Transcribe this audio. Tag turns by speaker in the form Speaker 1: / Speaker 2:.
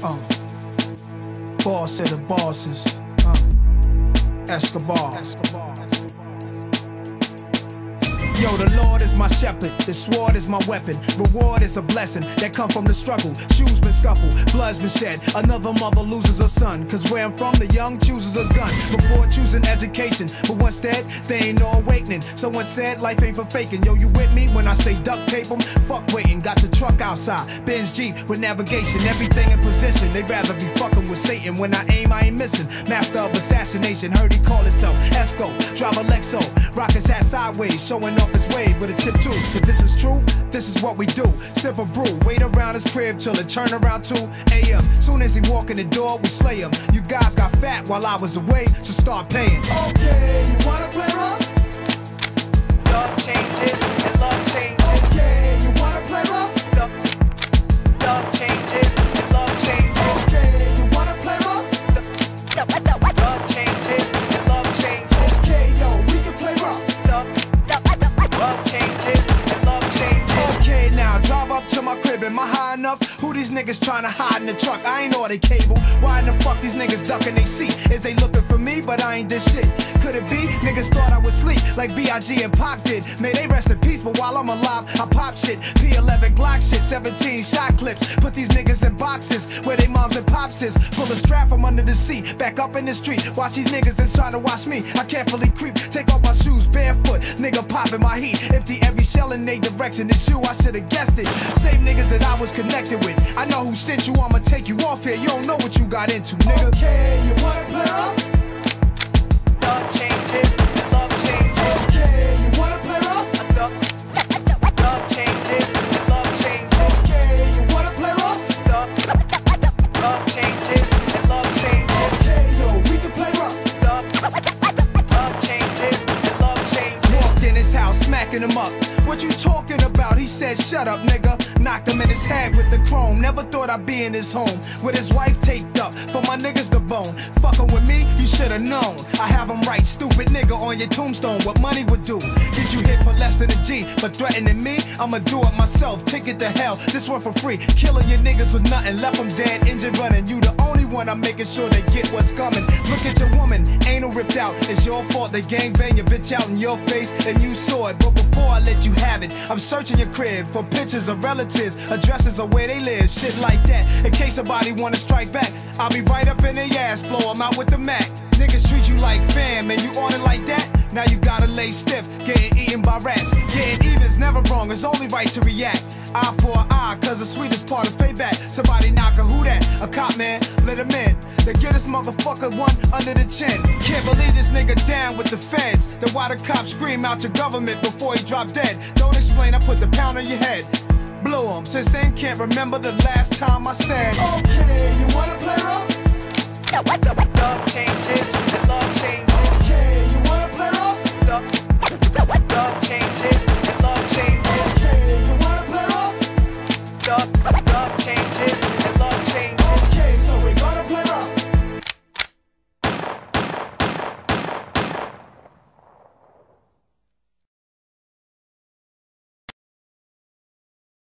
Speaker 1: Uh, boss of the bosses. Uh, Escobar. Yo, the Lord is my shepherd, the sword is my weapon. Reward is a blessing that come from the struggle. Shoes been scuffled, blood's been shed. Another mother loses a son. Cause where I'm from, the young chooses a gun before choosing education. But once dead, they ain't no awakening. Someone said life ain't for faking. Yo, you with me when I say duct tape 'em? Fuck waiting, got the truck outside. Benz Jeep with navigation, everything in position. They'd rather be fucking with Satan. When I aim, I ain't missing. Master of assassination, heard he call himself Esco. Drive a Lexo, rock his hat sideways, showing off his way with a chip too. If this is true, this is what we do. Sip a brew, wait around his crib till it turn around 2 a.m. Soon as he walk in the door, we slay him. You guys got fat while I was away, so start paying.
Speaker 2: Okay, you wanna play rough?
Speaker 3: Love changes
Speaker 1: Am I high enough? Who these niggas trying to hide in the truck? I ain't ordered cable. Why in the fuck these niggas ducking they seat? Is they looking for me? But I ain't this shit. Could it be? Niggas thought I would sleep like B.I.G. and Pac did. May they rest in peace, but while I'm alive, I pop shit. P11 Glock shit, 17 shot clips. Boxes where they moms and pops is. Pull a strap from under the seat, back up in the street. Watch these niggas that's trying to watch me. I carefully creep, take off my shoes barefoot. Nigga popping my heat, empty every shell in they direction. It's you, I should've guessed it. Same niggas that I was connected with. I know who sent you, I'ma take you off here. You don't know what you got into, nigga.
Speaker 2: Okay, you wanna play rough?
Speaker 1: Said, Shut up, nigga. Knocked him in his head with the chrome. Never thought I'd be in his home with his wife taped up for my niggas the bone. Fucking with me, you should've known. I have him right, stupid nigga on your tombstone. What money would do? Get you hit for less than a G, but threatening me, I'ma do it myself. Ticket to hell, this one for free. Killing your niggas with nothing, left them dead, injured, running. You the only one I'm making sure they get what's coming. Look at your woman, anal ripped out. It's your fault they gang bang your bitch out in your face, and you saw it. But before I'm searching your crib for pictures of relatives, addresses of where they live, shit like that. In case somebody wanna strike back, I'll be right up in their ass, blow 'em out with the Mac. Niggas treat you like fam, and you on it like that. Now you gotta lay stiff, getting eaten by rats. Getting even's never wrong, it's only right to react. Eye for an eye, cause the sweetest part is payback. Somebody knock a who that? A cop man. To get this motherfucker one under the chin. Can't believe this nigga down with the feds. Then why the cops scream out to government before he drop dead? Don't explain, I put the pound on your head. Blew him. Since then, can't remember the last time I said,
Speaker 2: Okay, you wanna play rough? Love changes, the love changes.
Speaker 1: Okay, you wanna play rough?
Speaker 2: Love, changes, the love changes.
Speaker 1: Okay, you wanna play rough?
Speaker 2: Love,
Speaker 3: love changes.